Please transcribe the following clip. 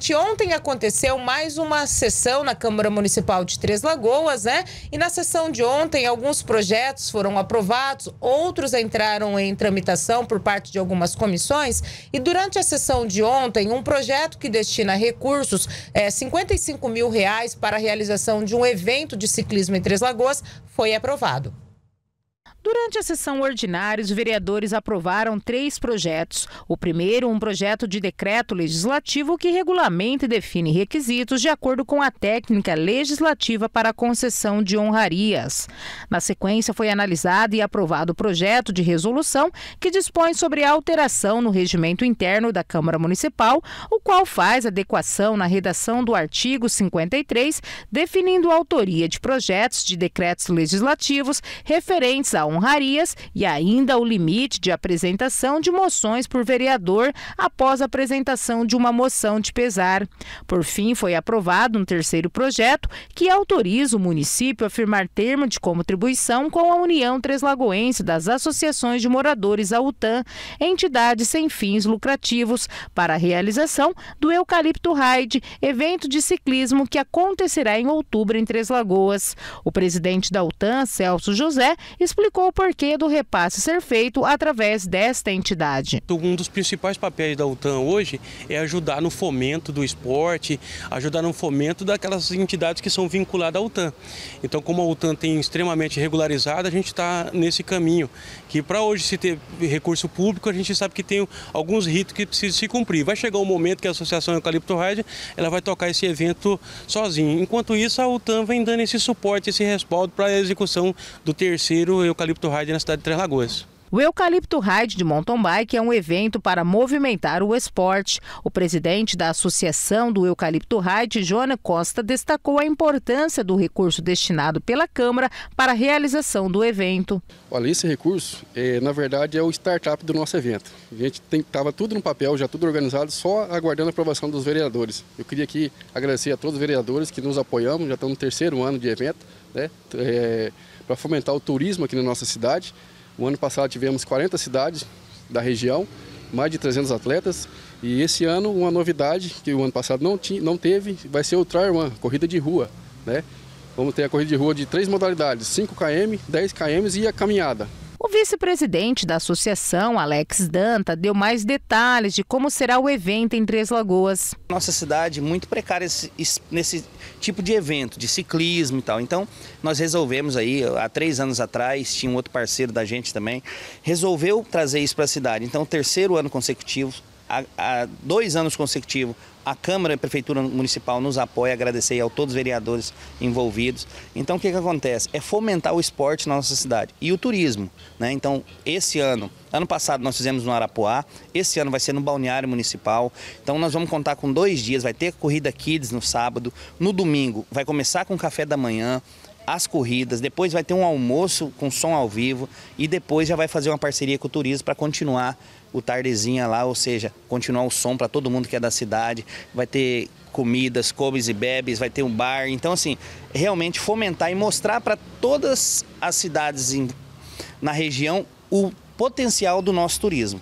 Gente, ontem aconteceu mais uma sessão na Câmara Municipal de Três Lagoas, né? E na sessão de ontem, alguns projetos foram aprovados, outros entraram em tramitação por parte de algumas comissões. E durante a sessão de ontem, um projeto que destina recursos, é, 55 mil reais para a realização de um evento de ciclismo em Três Lagoas, foi aprovado. Durante a sessão ordinária, os vereadores aprovaram três projetos. O primeiro, um projeto de decreto legislativo que regulamenta e define requisitos de acordo com a técnica legislativa para a concessão de honrarias. Na sequência, foi analisado e aprovado o projeto de resolução que dispõe sobre a alteração no regimento interno da Câmara Municipal, o qual faz adequação na redação do artigo 53, definindo a autoria de projetos de decretos legislativos referentes a honrarias e ainda o limite de apresentação de moções por vereador após a apresentação de uma moção de pesar. Por fim, foi aprovado um terceiro projeto que autoriza o município a firmar termo de contribuição com a União Treslagoense das Associações de Moradores a UTAN, entidade sem fins lucrativos, para a realização do Eucalipto Ride, evento de ciclismo que acontecerá em outubro em Três Lagoas. O presidente da UTAN, Celso José, explicou explicou o porquê do repasse ser feito através desta entidade. Um dos principais papéis da UTAN hoje é ajudar no fomento do esporte, ajudar no fomento daquelas entidades que são vinculadas à UTAN. Então, como a UTAN tem extremamente regularizada, a gente está nesse caminho, que para hoje se ter recurso público, a gente sabe que tem alguns ritos que precisam se cumprir. Vai chegar um momento que a Associação Eucalipto Ride ela vai tocar esse evento sozinha. Enquanto isso, a UTAN vem dando esse suporte, esse respaldo para a execução do terceiro Eucalipto Eucalipto Ride na cidade de Três Lagoas. O Eucalipto Ride de mountain bike é um evento para movimentar o esporte. O presidente da Associação do Eucalipto Ride, Jona Costa, destacou a importância do recurso destinado pela Câmara para a realização do evento. Olha, esse recurso, é, na verdade, é o startup do nosso evento. A gente estava tudo no papel, já tudo organizado, só aguardando a aprovação dos vereadores. Eu queria aqui agradecer a todos os vereadores que nos apoiamos, já estamos no terceiro ano de evento, né? É, para fomentar o turismo aqui na nossa cidade. O ano passado tivemos 40 cidades da região, mais de 300 atletas. E esse ano, uma novidade que o ano passado não, tinha, não teve, vai ser o Tri-Run, corrida de rua. Né? Vamos ter a corrida de rua de três modalidades, 5 km, 10 km e a caminhada. O vice-presidente da associação, Alex Danta, deu mais detalhes de como será o evento em Três Lagoas. Nossa cidade muito precária nesse tipo de evento, de ciclismo e tal. Então, nós resolvemos aí, há três anos atrás, tinha um outro parceiro da gente também, resolveu trazer isso para a cidade. Então, terceiro ano consecutivo, há dois anos consecutivos, a Câmara e a Prefeitura Municipal nos apoia, agradecer a todos os vereadores envolvidos. Então o que, que acontece? É fomentar o esporte na nossa cidade e o turismo. Né? Então, esse ano, ano passado nós fizemos no Arapuá, esse ano vai ser no Balneário Municipal. Então nós vamos contar com dois dias, vai ter corrida Kids no sábado, no domingo vai começar com café da manhã, as corridas, depois vai ter um almoço com som ao vivo e depois já vai fazer uma parceria com o turismo para continuar o tardezinha lá, ou seja, continuar o som para todo mundo que é da cidade, vai ter comidas, comes e bebes, vai ter um bar. Então, assim, realmente fomentar e mostrar para todas as cidades em, na região o potencial do nosso turismo.